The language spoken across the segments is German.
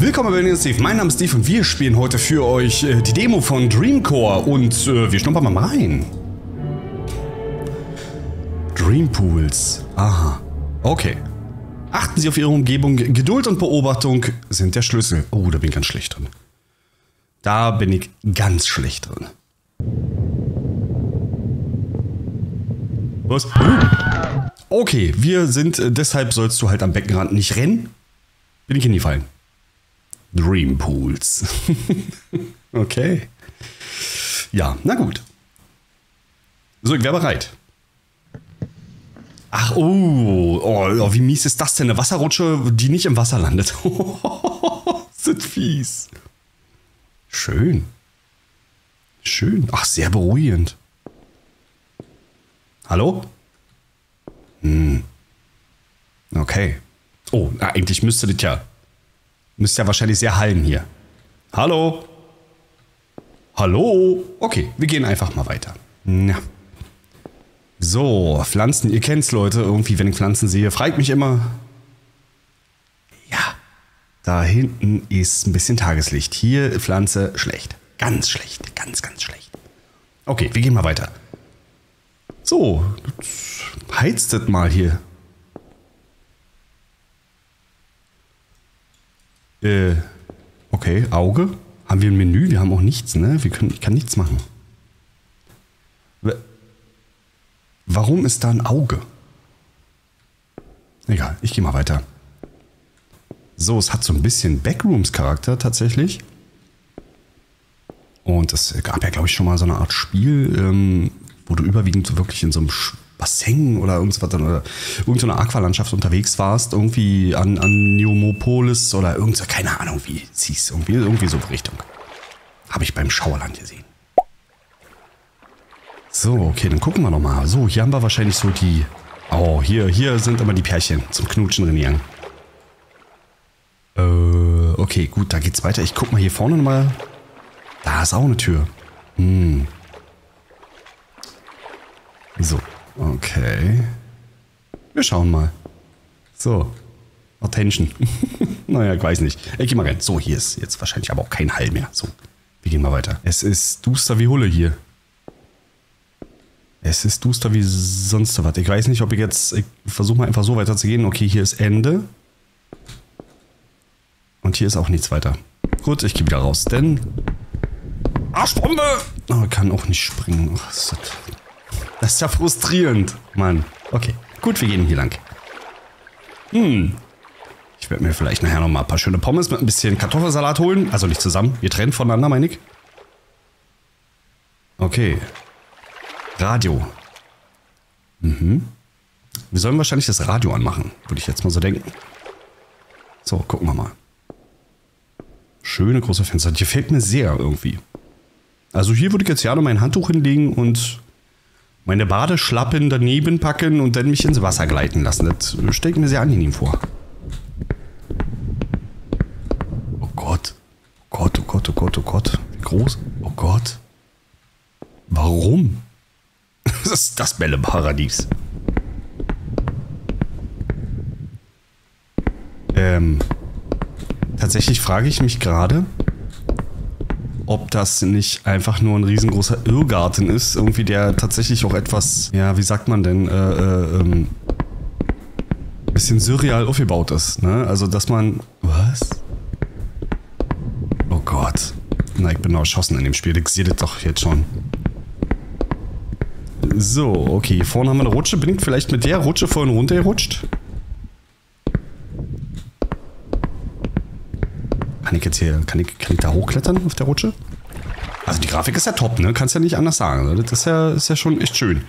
Willkommen bei Steve. Mein Name ist Steve und wir spielen heute für euch äh, die Demo von Dreamcore und äh, wir schnuppern mal rein. Dreampools. Aha. Okay. Achten Sie auf Ihre Umgebung. Geduld und Beobachtung sind der Schlüssel. Oh, da bin ich ganz schlecht drin. Da bin ich ganz schlecht drin. Was? Okay, wir sind, äh, deshalb sollst du halt am Beckenrand nicht rennen. Bin ich hingefallen. Dream Pools. okay. Ja, na gut. So, ich wäre bereit. Ach, oh, oh, oh, wie mies ist das denn? Eine Wasserrutsche, die nicht im Wasser landet. sind fies. Schön. Schön. Ach, sehr beruhigend. Hallo? Hm. Okay. Oh, na, eigentlich müsste das ja. Müsste ja wahrscheinlich sehr hallen hier. Hallo? Hallo? Okay, wir gehen einfach mal weiter. Ja. So, Pflanzen, ihr kennt's, Leute. Irgendwie, wenn ich Pflanzen sehe, fragt mich immer. Ja, da hinten ist ein bisschen Tageslicht. Hier Pflanze schlecht. Ganz schlecht. Ganz, ganz schlecht. Okay, wir gehen mal weiter. So, heizt das mal hier. Äh, okay, Auge. Haben wir ein Menü? Wir haben auch nichts, ne? Wir können, ich kann nichts machen. Warum ist da ein Auge? Egal, ich gehe mal weiter. So, es hat so ein bisschen Backrooms-Charakter tatsächlich. Und es gab ja, glaube ich, schon mal so eine Art Spiel, ähm, wo du überwiegend so wirklich in so einem Bassin oder irgendwas oder irgendeine Aqualandschaft unterwegs warst, irgendwie an, an Neomopolis oder irgend keine Ahnung wie hieß, irgendwie, irgendwie so Richtung. Habe ich beim Schauerland gesehen. So, okay, dann gucken wir nochmal. So, hier haben wir wahrscheinlich so die... Oh, hier, hier sind immer die Pärchen zum Knutschen trainieren. Äh, okay, gut, da geht's weiter. Ich guck mal hier vorne nochmal. Da ist auch eine Tür. Hm. So, okay. Wir schauen mal. So. Attention. naja, ich weiß nicht. Ich geh mal rein. So, hier ist jetzt wahrscheinlich aber auch kein Hall mehr. So, wir gehen mal weiter. Es ist duster wie Hulle hier. Es ist duster wie sonst was. Ich weiß nicht, ob ich jetzt... Ich versuche mal einfach so weiter zu gehen. Okay, hier ist Ende. Und hier ist auch nichts weiter. Gut, ich gehe wieder raus, denn... Arschbombe! Oh, kann auch nicht springen. Das, ist, das ist ja frustrierend, Mann. Okay, gut, wir gehen hier lang. Hm. Ich werde mir vielleicht nachher nochmal ein paar schöne Pommes mit ein bisschen Kartoffelsalat holen. Also nicht zusammen, wir trennen voneinander, meine ich. Okay. Radio. Mhm. Wir sollen wahrscheinlich das Radio anmachen, würde ich jetzt mal so denken. So, gucken wir mal. Schöne große Fenster. Die gefällt mir sehr irgendwie. Also hier würde ich jetzt ja noch mein Handtuch hinlegen und meine Badeschlappen daneben packen und dann mich ins Wasser gleiten lassen. Das stelle ich mir sehr angenehm vor. Oh Gott. Oh Gott, oh Gott, oh Gott, oh Gott. Wie groß? Oh Gott. Warum? Das ist das Bälleparadies. Ähm, tatsächlich frage ich mich gerade, ob das nicht einfach nur ein riesengroßer Irrgarten ist, irgendwie der tatsächlich auch etwas, ja, wie sagt man denn, äh, äh, ähm, bisschen surreal aufgebaut ist, ne? Also, dass man, was? Oh Gott. Na, ich bin noch erschossen in dem Spiel, ich sehe das doch jetzt schon. So, okay. Hier vorne haben wir eine Rutsche. Bin ich vielleicht mit der Rutsche vorhin runtergerutscht? Kann ich jetzt hier, kann ich, kann ich da hochklettern auf der Rutsche? Also die Grafik ist ja top, ne? Kannst ja nicht anders sagen. Das ist ja, ist ja schon echt schön.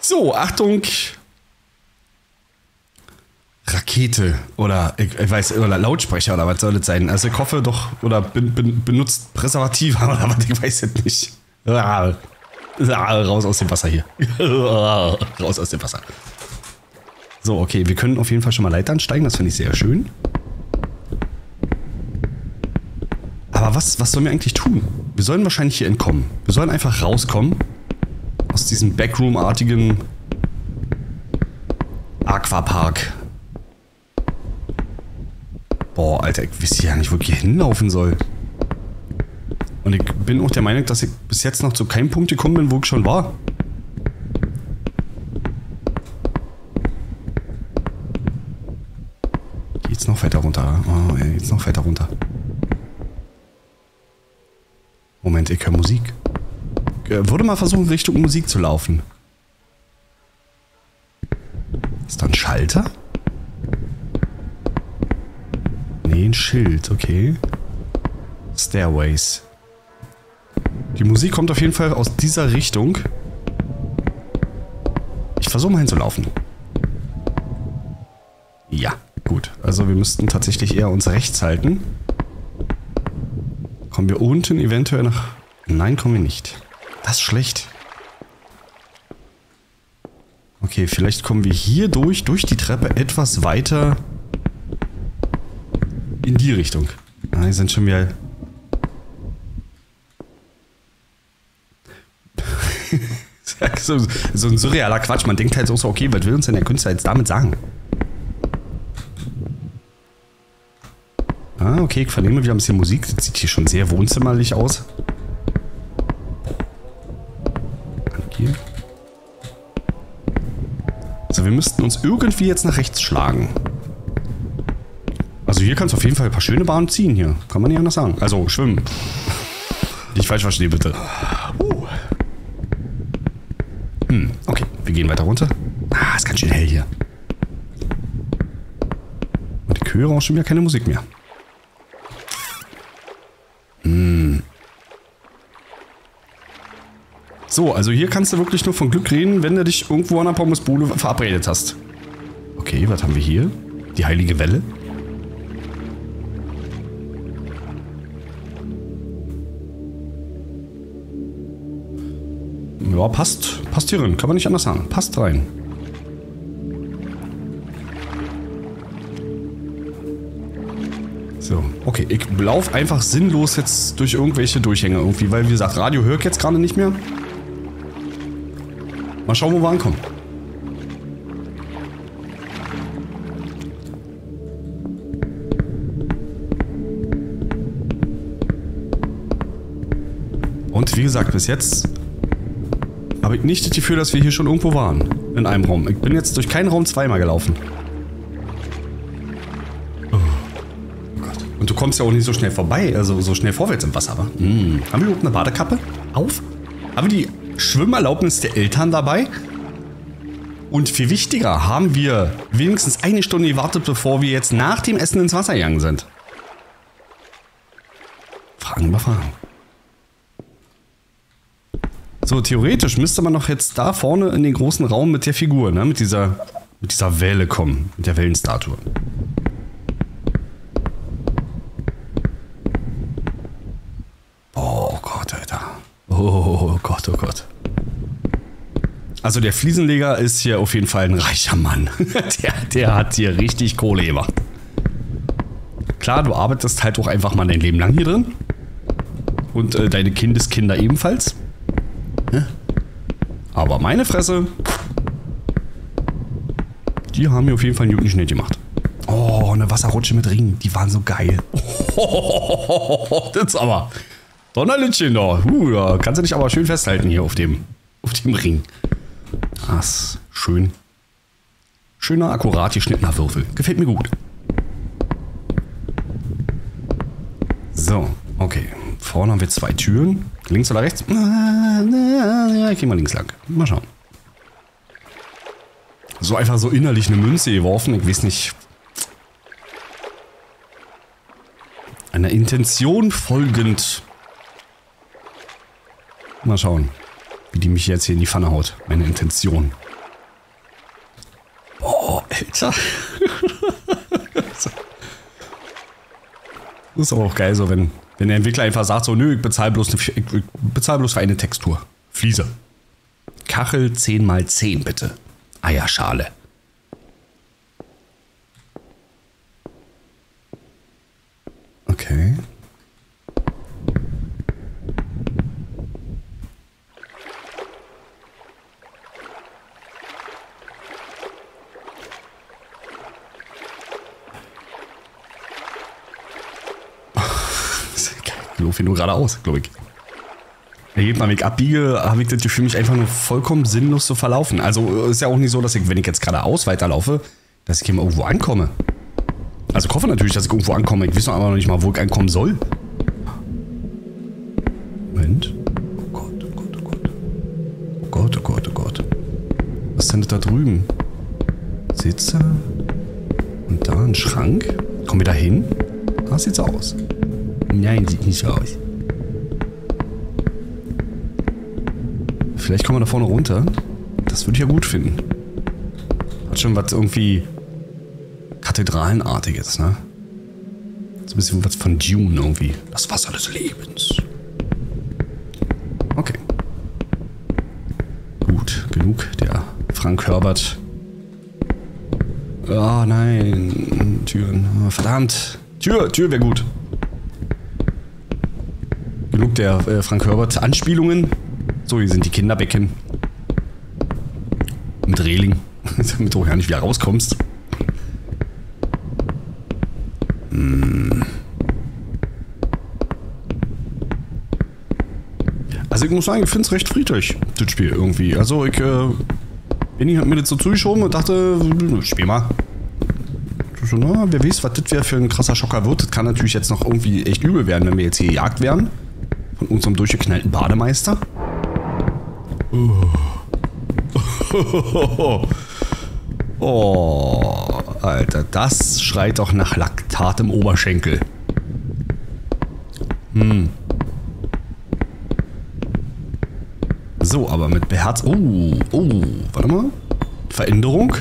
So, Achtung. Rakete oder ich, ich weiß, oder Lautsprecher oder was soll das sein? Also ich hoffe doch, oder ben, ben, benutzt Präservative oder was, ich weiß es nicht. Raus aus dem Wasser hier. Raus aus dem Wasser. So, okay, wir können auf jeden Fall schon mal Leitern steigen, das finde ich sehr schön. Aber was, was sollen wir eigentlich tun? Wir sollen wahrscheinlich hier entkommen. Wir sollen einfach rauskommen. Aus diesem Backroom-artigen Aquapark. Boah, Alter, ich weiß ja nicht, wo ich hier hinlaufen soll. Und ich bin auch der Meinung, dass ich bis jetzt noch zu keinem Punkt gekommen bin, wo ich schon war. Geht's noch weiter runter? Oh, geht's noch weiter runter. Moment, ich höre Musik. Ich würde mal versuchen, Richtung Musik zu laufen. Ist da ein Schalter? Nee, ein Schild, okay. Stairways. Die Musik kommt auf jeden Fall aus dieser Richtung. Ich versuche mal hinzulaufen. Ja, gut. Also wir müssten tatsächlich eher uns rechts halten. Kommen wir unten eventuell nach... Nein, kommen wir nicht. Das ist schlecht. Okay, vielleicht kommen wir hier durch, durch die Treppe etwas weiter in die Richtung. Ah, hier sind schon wieder... so, so ein surrealer Quatsch. Man denkt halt so, okay, was will uns denn der Künstler jetzt damit sagen? Okay, ich vernehme wieder ein bisschen Musik. Das sieht hier schon sehr wohnzimmerlich aus. Hier. Also wir müssten uns irgendwie jetzt nach rechts schlagen. Also hier kannst du auf jeden Fall ein paar schöne Bahnen ziehen hier. Kann man nicht anders sagen. Also schwimmen. Nicht falsch verstehen, bitte. Uh. Hm, okay. Wir gehen weiter runter. Ah, ist ganz schön hell hier. Und ich höre auch schon wieder keine Musik mehr. So, also hier kannst du wirklich nur von Glück reden, wenn du dich irgendwo an der Pommesbude verabredet hast. Okay, was haben wir hier? Die heilige Welle. Ja, passt. Passt hier rein. Kann man nicht anders sagen. Passt rein. So, okay. Ich laufe einfach sinnlos jetzt durch irgendwelche Durchhänge irgendwie, weil wie gesagt, Radio höre ich jetzt gerade nicht mehr. Mal schauen, wo wir ankommen. Und wie gesagt, bis jetzt habe ich nicht das Gefühl, dass wir hier schon irgendwo waren. In einem Raum. Ich bin jetzt durch keinen Raum zweimal gelaufen. Kommst ja auch nicht so schnell vorbei, also so schnell vorwärts im Wasser, aber. Hm. Haben wir überhaupt eine Badekappe? Auf? Haben wir die Schwimmerlaubnis der Eltern dabei. Und viel wichtiger, haben wir wenigstens eine Stunde gewartet, bevor wir jetzt nach dem Essen ins Wasser gegangen sind. Fragen über Fragen. So, theoretisch müsste man noch jetzt da vorne in den großen Raum mit der Figur, ne? Mit dieser, mit dieser Welle kommen. Mit der Wellenstatue. Oh Gott, Alter. Oh Gott, oh Gott. Also der Fliesenleger ist hier auf jeden Fall ein reicher Mann. der, der hat hier richtig Kohle gemacht. Klar, du arbeitest halt auch einfach mal dein Leben lang hier drin. Und äh, deine Kindeskinder ebenfalls. Aber meine Fresse, die haben mir auf jeden Fall einen guten Schnitt gemacht. Oh, eine Wasserrutsche mit Ringen, die waren so geil. das ist aber Donnerlittchen da. Uh, da kannst du dich aber schön festhalten hier auf dem, auf dem Ring. Das schön. Schöner, akkurat geschnittener Würfel. Gefällt mir gut. So, okay. Vorne haben wir zwei Türen. Links oder rechts? Ich gehe mal links lang. Mal schauen. So einfach so innerlich eine Münze geworfen. Ich weiß nicht. Einer Intention folgend. Mal schauen. Wie die mich jetzt hier in die Pfanne haut. Meine Intention. Boah, Alter. das ist aber auch geil, so wenn, wenn der Entwickler einfach sagt, so, nö, ich bezahle bloß, bezahl bloß für eine Textur. Fliese. Kachel 10x10, bitte. Eierschale. Okay. laufe hier nur geradeaus, glaube ich. Jedes Mal, wenn ich abbiege, habe ich das Gefühl, mich einfach nur vollkommen sinnlos zu verlaufen. Also ist ja auch nicht so, dass ich, wenn ich jetzt geradeaus weiterlaufe, dass ich immer irgendwo ankomme. Also ich hoffe natürlich, dass ich irgendwo ankomme. Ich weiß noch aber noch nicht mal, wo ich ankommen soll. Moment. Oh Gott, oh Gott, oh Gott. Oh Gott, oh Gott, oh Gott. Was ist denn da drüben? Sitze? Und da ein Schrank? Kommen wir da hin? Ah, sieht so aus. Nein, sieht nicht so aus. Vielleicht kommen wir da vorne runter. Das würde ich ja gut finden. Hat schon was irgendwie Kathedralenartiges, ne? So ein bisschen was von Dune irgendwie. Das Wasser des Lebens. Okay. Gut, genug. Der Frank Herbert. Ah, oh, nein. Türen. Oh, verdammt. Tür, Tür wäre gut. Genug der äh, Frank Herbert Anspielungen. So, hier sind die Kinderbecken. Mit Reling. Damit du ja nicht wieder rauskommst. Hm. Also ich muss sagen, ich finde es recht friedlich, das Spiel irgendwie. Also ich äh, bin ich mir das so zugeschoben und dachte, spiel mal. So, na, wer weiß, was das für ein krasser Schocker wird. Das kann natürlich jetzt noch irgendwie echt übel werden, wenn wir jetzt hier gejagt werden. Von unserem durchgeknallten Bademeister. Oh. oh, Alter, das schreit doch nach Laktat im Oberschenkel. Hm. So, aber mit Beherz... Oh, oh, warte mal. Veränderung.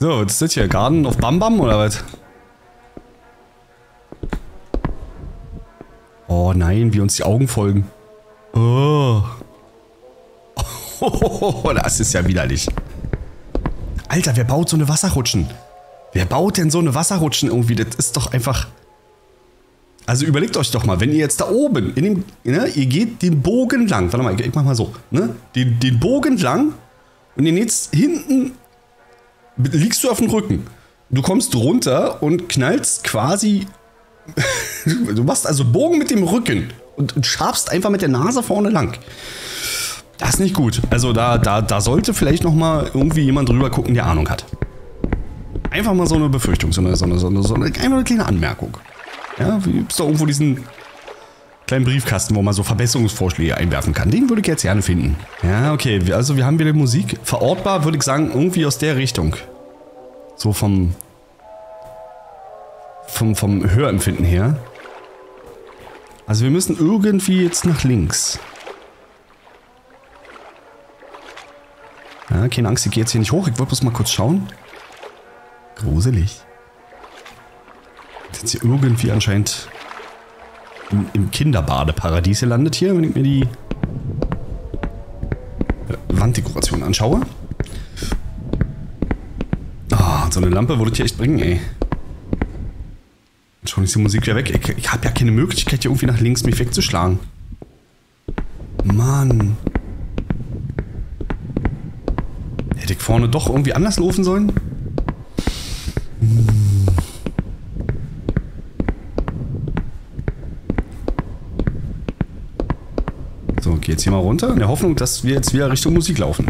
So, was ist das hier? Garden of Bam Bam oder was? Nein, wie uns die Augen folgen. Oh. oh. Das ist ja widerlich. Alter, wer baut so eine Wasserrutschen? Wer baut denn so eine Wasserrutschen irgendwie? Das ist doch einfach... Also überlegt euch doch mal, wenn ihr jetzt da oben, in dem, ne, ihr geht den Bogen lang, warte mal, ich mach mal so, ne, den, den Bogen lang und ihr jetzt hinten, liegst du auf dem Rücken. Du kommst runter und knallst quasi Du machst also Bogen mit dem Rücken und schabst einfach mit der Nase vorne lang. Das ist nicht gut. Also da, da, da sollte vielleicht noch mal irgendwie jemand drüber gucken, der Ahnung hat. Einfach mal so eine Befürchtung, so eine, so eine, so eine, so eine, eine kleine Anmerkung. Ja, wie es da irgendwo diesen kleinen Briefkasten, wo man so Verbesserungsvorschläge einwerfen kann. Den würde ich jetzt gerne finden. Ja, okay. Also wir haben wieder Musik. Verortbar würde ich sagen, irgendwie aus der Richtung. So vom, vom, vom Hörempfinden her. Also wir müssen irgendwie jetzt nach links. Ja, keine Angst, ich gehe jetzt hier nicht hoch. Ich wollte bloß mal kurz schauen. Gruselig. Jetzt hier irgendwie anscheinend im, im Kinderbadeparadies gelandet hier, wenn ich mir die äh, Wanddekoration anschaue. Oh, so eine Lampe würde ich hier echt bringen, ey. Schon ist die Musik wieder weg. Ich, ich habe ja keine Möglichkeit, hier irgendwie nach links mich wegzuschlagen. Mann. Hätte ich vorne doch irgendwie anders laufen sollen? Hm. So, geh jetzt hier mal runter in der Hoffnung, dass wir jetzt wieder Richtung Musik laufen.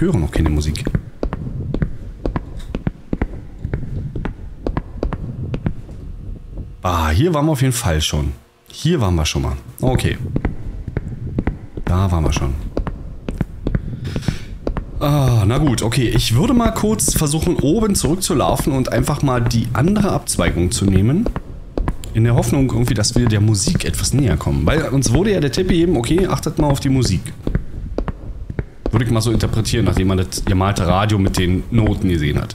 Ich höre noch keine Musik. Ah, hier waren wir auf jeden Fall schon. Hier waren wir schon mal. Okay. Da waren wir schon. Ah, na gut, okay. Ich würde mal kurz versuchen, oben zurückzulaufen und einfach mal die andere Abzweigung zu nehmen. In der Hoffnung irgendwie, dass wir der Musik etwas näher kommen. Weil uns wurde ja der Tipp gegeben, okay, achtet mal auf die Musik. Ich mal so interpretieren, nachdem man das gemalte Radio mit den Noten gesehen hat.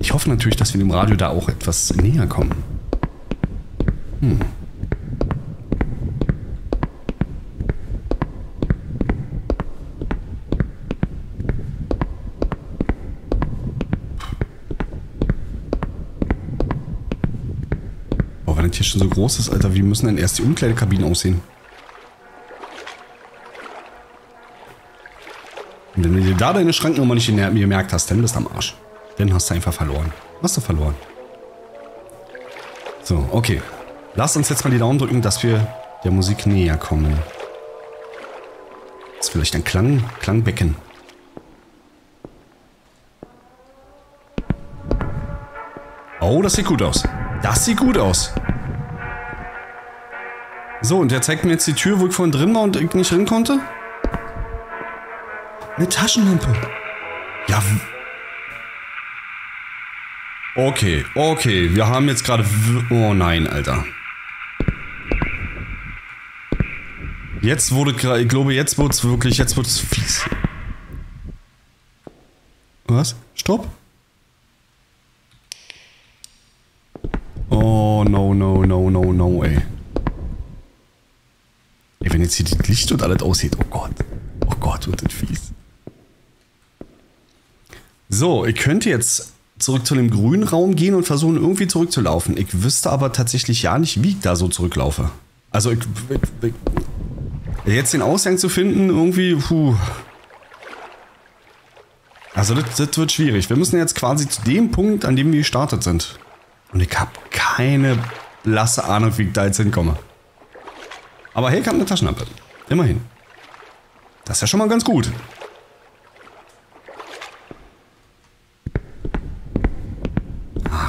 Ich hoffe natürlich, dass wir dem Radio da auch etwas näher kommen. Hm. Oh, wenn das hier schon so groß ist, Alter, wie müssen denn erst die Umkleidekabinen aussehen? Du da deine Schranknummer nicht gemerkt hast, dann bist du am Arsch. Dann hast du einfach verloren. Hast du verloren. So, okay. Lass uns jetzt mal die Daumen drücken, dass wir der Musik näher kommen. Das ist vielleicht ein Klang, Klangbecken. Oh, das sieht gut aus. Das sieht gut aus. So, und der zeigt mir jetzt die Tür, wo ich vorhin drin war und ich nicht rein konnte? Eine Taschenlampe. Ja. Okay, okay. Wir haben jetzt gerade... Oh nein, Alter. Jetzt wurde... Ich glaube, jetzt wird es wirklich... Jetzt wird es fies. Was? Stopp? Oh, no, no, no, no, no, ey. Ey, wenn jetzt hier die Licht und alles aussieht. Oh Gott. Oh Gott, wird das fies. So, ich könnte jetzt zurück zu dem grünen Raum gehen und versuchen irgendwie zurückzulaufen. Ich wüsste aber tatsächlich ja nicht, wie ich da so zurücklaufe. Also ich, ich, ich, jetzt den Ausgang zu finden, irgendwie, puh. Also das, das wird schwierig. Wir müssen jetzt quasi zu dem Punkt, an dem wir gestartet sind. Und ich habe keine blasse Ahnung, wie ich da jetzt hinkomme. Aber hey, kam eine Taschenlampe. Immerhin. Das ist ja schon mal ganz gut.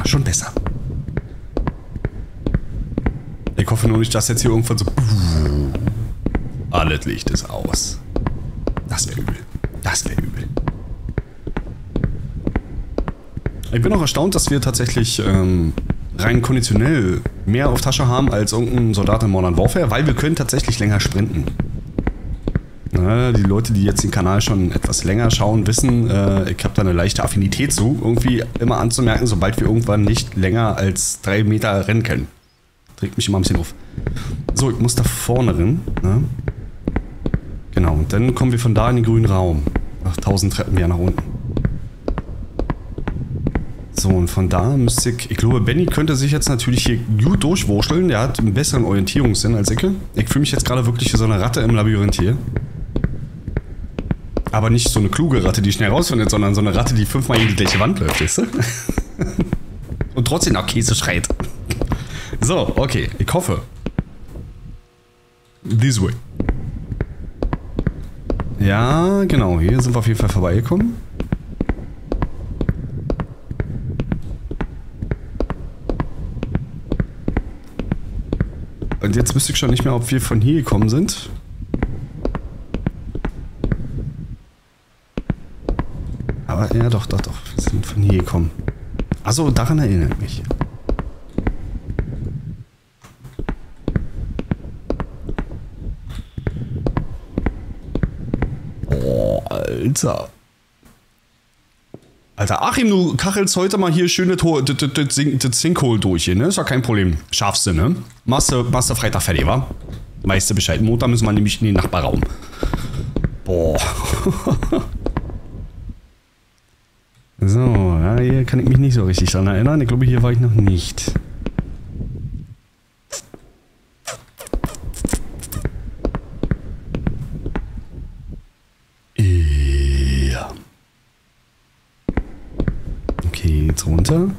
Schon besser. Ich hoffe nur nicht, dass jetzt hier irgendwann so... Alles Licht ist aus. Das wäre übel. Das wäre übel. Ich bin auch erstaunt, dass wir tatsächlich ähm, rein konditionell mehr auf Tasche haben als irgendein Soldat in Modern Warfare, weil wir können tatsächlich länger sprinten. Die Leute, die jetzt den Kanal schon etwas länger schauen, wissen, äh, ich habe da eine leichte Affinität zu, irgendwie immer anzumerken, sobald wir irgendwann nicht länger als drei Meter rennen können. Trägt mich immer ein bisschen auf. So, ich muss da vorne rein. Ne? Genau, und dann kommen wir von da in den grünen Raum. Ach, 1000 Treppen wieder nach unten. So, und von da müsste ich, ich glaube, Benny könnte sich jetzt natürlich hier gut durchwurschteln. Der hat einen besseren Orientierungssinn als ich. Ich fühle mich jetzt gerade wirklich wie so eine Ratte im Labyrinth hier. Aber nicht so eine kluge Ratte, die schnell rausfindet, sondern so eine Ratte, die fünfmal in die gleiche Wand läuft, weißt du? und trotzdem nach Käse schreit. So, okay, ich hoffe. This way. Ja, genau, hier sind wir auf jeden Fall vorbeigekommen. Und jetzt wüsste ich schon nicht mehr, ob wir von hier gekommen sind. Ja, doch, doch, doch. Wir sind von hier gekommen. Also daran erinnere ich mich. Oh, Alter. Alter, Achim, du kachelst heute mal hier schön das Sinkhole durch hier, ne? Ist ja kein Problem. Schaffst du, ne? Machst du Freitag fertig, wa? Weißt du Bescheid. Montag müssen wir nämlich in den Nachbarraum. Boah. so, ja, hier kann ich mich nicht so richtig dran erinnern. Ich glaube, hier war ich noch nicht. runter.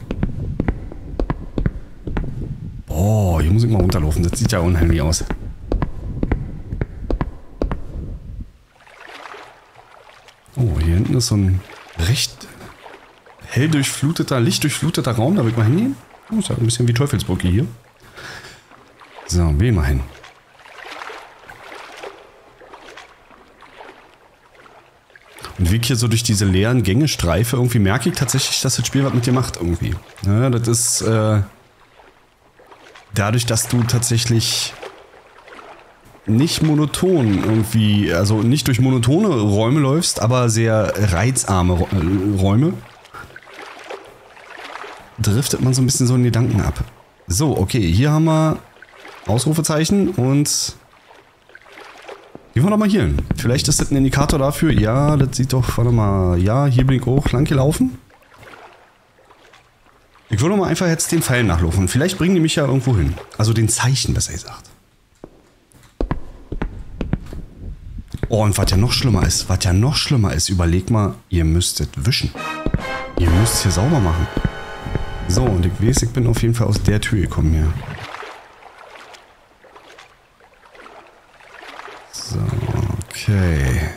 Oh, hier muss ich mal runterlaufen. Das sieht ja unheimlich aus. Oh, hier hinten ist so ein recht hell durchfluteter, lichtdurchfluteter Raum. Da will ich mal hingehen. Oh, ist ja ein bisschen wie Teufelsbrücke hier. So, will mal hin. Und wie ich hier so durch diese leeren Gänge streife, irgendwie merke ich tatsächlich, dass das Spiel was mit dir macht irgendwie. Ja, das ist äh, dadurch, dass du tatsächlich nicht monoton irgendwie, also nicht durch monotone Räume läufst, aber sehr reizarme äh, Räume, driftet man so ein bisschen so in Gedanken ab. So, okay, hier haben wir Ausrufezeichen und Gehen wir doch mal hier hin. Vielleicht ist das ein Indikator dafür. Ja, das sieht doch, warte mal. Ja, hier bin ich auch lang gelaufen. Ich würde mal einfach jetzt den Pfeil nachlaufen. Vielleicht bringen die mich ja irgendwo hin. Also den Zeichen, besser gesagt. Oh, und was ja noch schlimmer ist, was ja noch schlimmer ist, überleg mal, ihr müsstet wischen. Ihr müsst hier sauber machen. So, und ich weiß, ich bin auf jeden Fall aus der Tür gekommen hier. So, okay.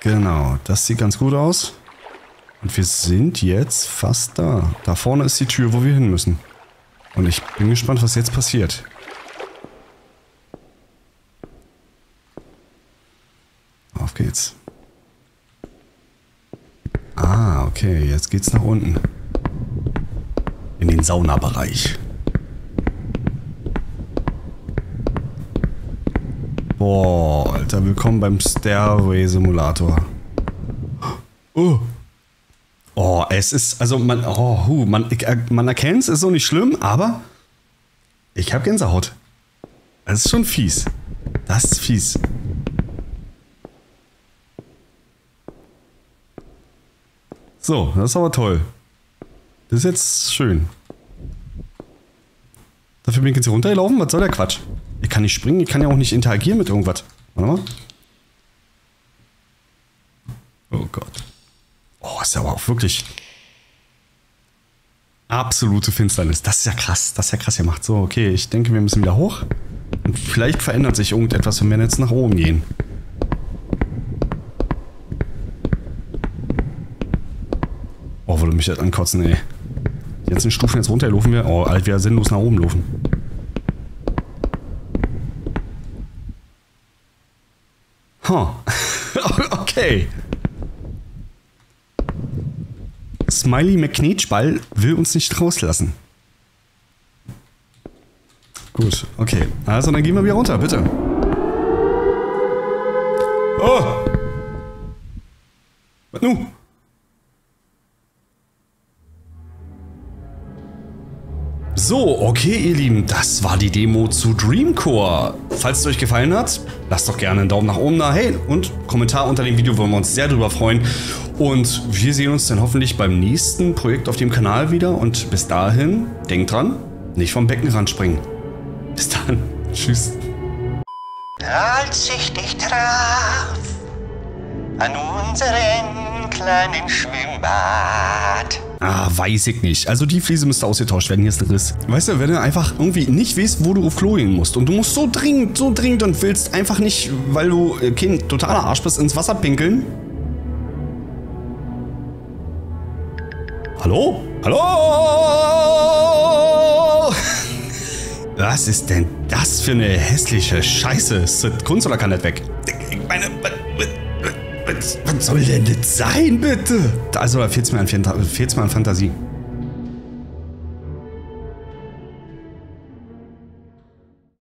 Genau, das sieht ganz gut aus. Und wir sind jetzt fast da. Da vorne ist die Tür, wo wir hin müssen. Und ich bin gespannt, was jetzt passiert. Auf geht's. Ah, okay, jetzt geht's nach unten. In den Saunabereich. Boah, Alter, willkommen beim Stairway Simulator. Oh. Oh, es ist, also man, oh, hu, man, äh, man erkennt es, ist so nicht schlimm, aber ich habe Gänsehaut. Das ist schon fies. Das ist fies. So, das ist aber toll. Das ist jetzt schön. Dafür bin ich jetzt hier runtergelaufen? Was soll der Quatsch? Ich kann nicht springen, ich kann ja auch nicht interagieren mit irgendwas. Warte mal. Oh Gott. Oh, ist ja aber auch wirklich absolute Finsternis. Das ist ja krass. Das ist ja krass gemacht. So, okay, ich denke, wir müssen wieder hoch. Und vielleicht verändert sich irgendetwas, wenn wir jetzt nach oben gehen. Würde mich das ankotzen, ey. Die ganzen Stufen jetzt runterlaufen wir. Oh, alt, wir sinnlos nach oben laufen. Huh. okay. Smiley McKnetschball will uns nicht rauslassen. Gut, okay. Also dann gehen wir wieder runter, bitte. Oh! Was nun? So, okay, ihr Lieben, das war die Demo zu Dreamcore. Falls es euch gefallen hat, lasst doch gerne einen Daumen nach oben da. Hey, und Kommentar unter dem Video, würden wir uns sehr drüber freuen. Und wir sehen uns dann hoffentlich beim nächsten Projekt auf dem Kanal wieder. Und bis dahin, denkt dran, nicht vom Beckenrand springen. Bis dann. Tschüss. Als ich dich traf an unserem kleinen Schwimmbad. Ah, weiß ich nicht. Also die Fliese müsste ausgetauscht werden. Hier ist ein Riss. Weißt du, wenn du einfach irgendwie nicht weißt, wo du auf Klo gehen musst und du musst so dringend, so dringend und willst einfach nicht, weil du äh, kein totaler Arsch bist, ins Wasser pinkeln. Hallo? Hallo? Was ist denn das für eine hässliche Scheiße? Ist das Kunst oder kann das weg? Ich meine, was, was, soll denn das sein, bitte? Also, da fehlt es mir, an fehlt's mir an Fantasie.